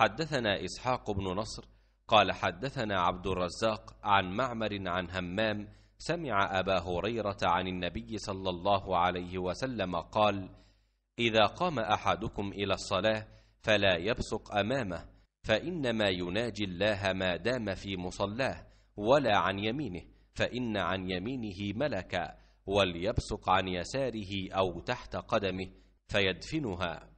حدثنا إسحاق بن نصر قال حدثنا عبد الرزاق عن معمر عن همام سمع أبا هريرة عن النبي صلى الله عليه وسلم قال إذا قام أحدكم إلى الصلاة فلا يبصق أمامه فإنما يناجي الله ما دام في مصلاه ولا عن يمينه فإن عن يمينه ملكا وليبصق عن يساره أو تحت قدمه فيدفنها.